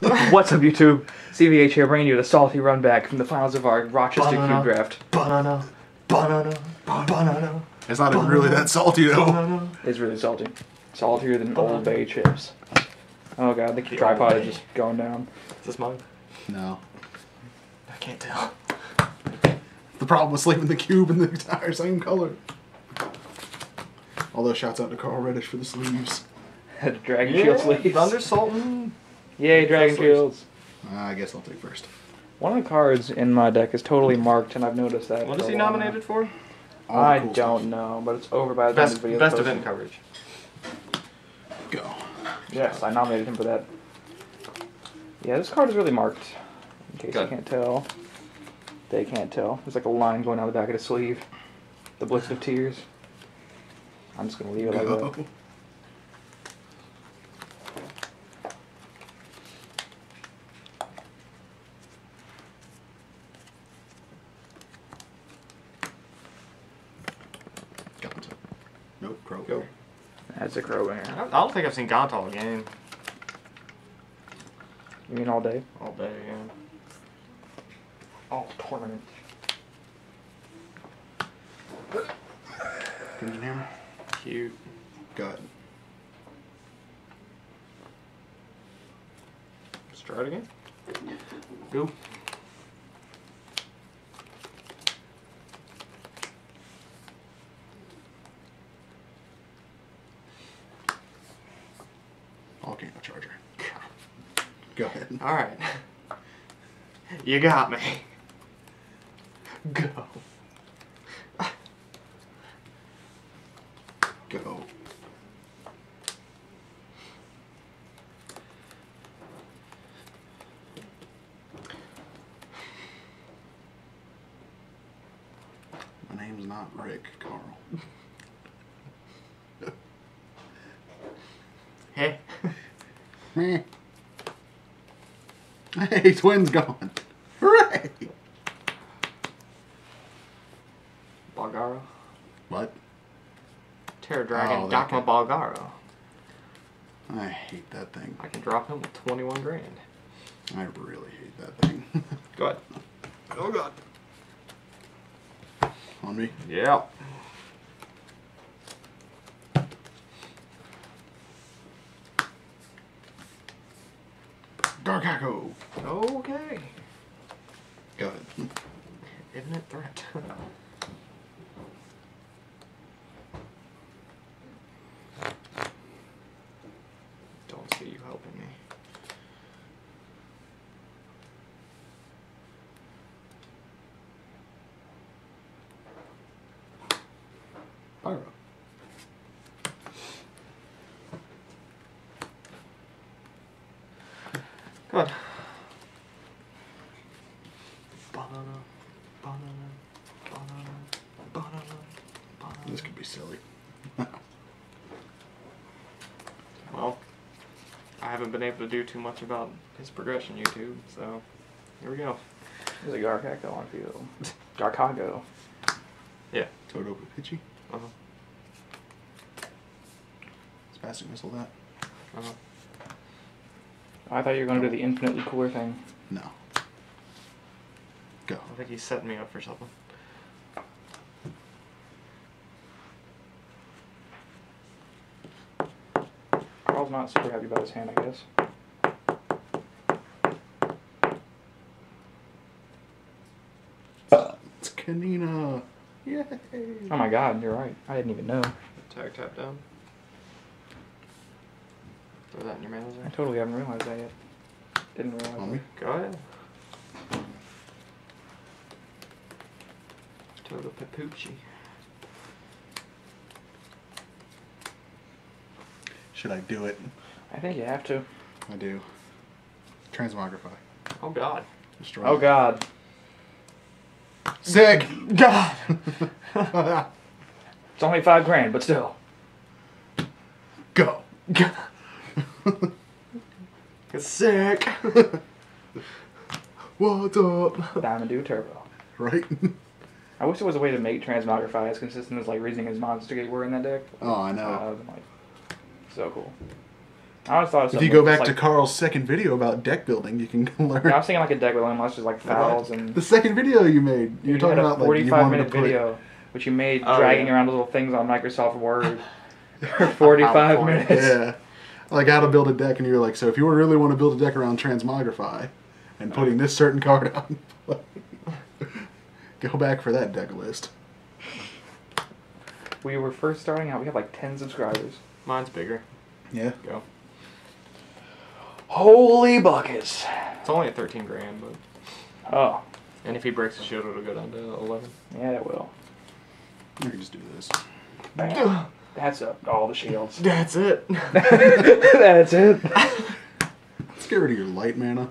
What's up, YouTube? CVH here, bringing you the salty run back from the finals of our Rochester Banana. Cube Draft. Banana, banana, banana, It's not even really that salty though. banana. It's really salty. Saltier than Old Bay chips. Oh god, the tripod is just going down. Is this mine? No. I can't tell. The problem with sleeping the cube in the entire same color. Although shouts out to Carl Reddish for the sleeves. Dragon Shield sleeves. Thunder Sultan. Yay, Dragon Shields. Uh, I guess I'll take first. One of the cards in my deck is totally marked, and I've noticed that. What for is a he while now. nominated for? All I cool don't stuff. know, but it's over by the Best time the video best is posted. event coverage. Go. Yes, I nominated him for that. Yeah, this card is really marked. In case you can't tell. They can't tell. There's like a line going down the back of the sleeve. The Blitz of Tears. I'm just gonna leave it like that. That's a crow I don't, I don't think I've seen Gaunt all game. You mean all day? All day, yeah. All tournament. Crimson Hammer. Cute. Go ahead. Let's try it again. Go. Volcano Charger. Go ahead. All right. You got me. Go. Go. My name's not Rick, Carl. Hey. Meh. Hey, twins gone. Hooray! Balgaro. What? Terror Dragon. Oh, that Dakma guy. Balgaro. I hate that thing. I can drop him with 21 grand. I really hate that thing. Go ahead. Oh god. On me. Yeah. Dark Echo. Okay. Go ahead. Imminent threat. Don't see you helping me. Pyro. Good. Banana, banana, banana, banana, banana. This could be silly. Well, I haven't been able to do too much about his progression YouTube, so here we go. There's a Garcaco on field. Garcago. Yeah. Toto Pitchy. Uh-huh. Spastic Missile that? Uh-huh. I thought you were gonna do the infinitely cooler thing. No. Go. I think he's setting me up for something. Carl's not super happy about his hand, I guess. It's Kanina. Yay. Oh my god, you're right. I didn't even know. Tag tap down. Throw that in your I totally haven't realized that yet. Didn't realize On me. that. Go ahead. Toto Papucci. Should I do it? I think you have to. I do. Transmogrify. Oh god. Destroy. Oh god. Sick! God! It's only five grand, but still. Go. It's sick! What's up? Diamond Dew Turbo. Right? I wish there was a way to make Transmogrify as consistent as like Reasoning as Monster Gate were in that deck. Oh, I know. Uh, like, so cool. I always thought it If you go back just, to Carl's second video about deck building, you can learn. Yeah, I was thinking like a deck with unless just like fouls and. the second video you made, you're you talking had a about like you 45 wanted minute to put, video, which you made Oh, dragging yeah. around little things on Microsoft Word for 45 minutes. Yeah, like how to build a deck, and you're like, so if you really want to build a deck around Transmogrify, and putting this certain card on, go back for that deck list. We were first starting out. We had like 10 subscribers. Mine's bigger. Yeah. Go. Holy buckets! It's only at 13 grand, but Oh, and if he breaks the shield, it'll go down to 11. yeah, it will. I can just do this. Bam. That's up all the shields. That's it. That's it. Let's get rid of your light mana,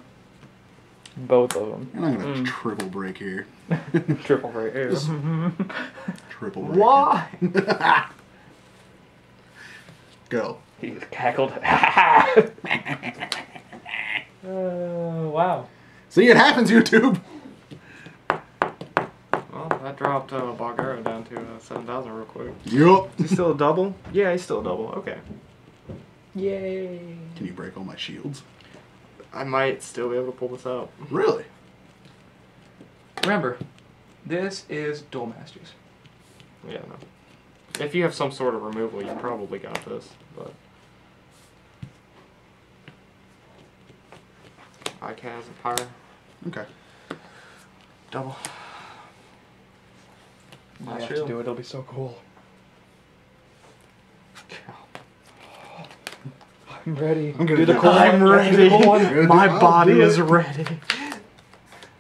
Both of them. and I'm gonna Mm. triple break here. Triple break. it. Triple break. Why? Go. He just cackled. uh, wow. See, it happens, YouTube. Well, that dropped uh, Bulgaro down to uh, 7,000 real quick. Yup. He's still a double? Yeah, he's still a double. Okay. Yay. Can you break all my shields? I might still be able to pull this out. Really? Remember, this is Duel Masters. Yeah, no. If you have some sort of removal, you probably got this, but. Icaz a Pyre. Okay. Double. You Last have to do it. It'll be so cool. I'm ready. I'm gonna do the do- cool I'm one. Yeah, do the cool one. My I'll body is ready.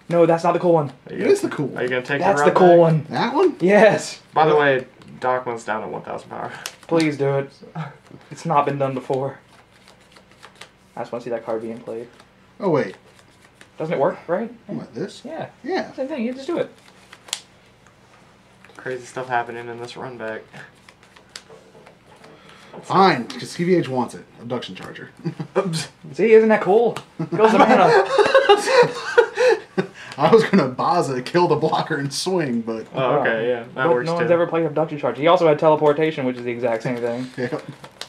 No, that's not the cool one. Are It you is gonna- the cool Are you gonna take That's the the cool back? one. That one? Yes. By the way, Dark one's down at 1,000 power. Please do it. It's not been done before. I just want to see that card being played. Oh wait. Doesn't it work, right? What this? Yeah. Yeah. Same thing. You just do it. Crazy stuff happening in this run back. Fine, because CVH wants it. Abduction charger. See, isn't that cool? Goes the mana. I was gonna Baza, kill the blocker, and swing, but Oh, okay, uh, yeah. That no, works no too. one's ever played Abduction Charge. He also had Teleportation, which is the exact same thing. yeah.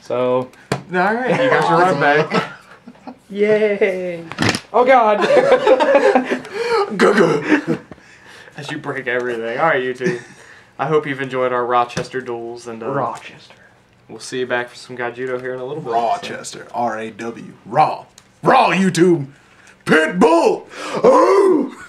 So, Alright, you got your run back. yay! Oh God! As you break everything. Alright, you two. I hope you've enjoyed our Rochester duels, and uh, Rochester. we'll see you back for some Kaijudo here in a little bit. so- Rochester, R A W, Raw, Raw YouTube, Pitbull. Oh.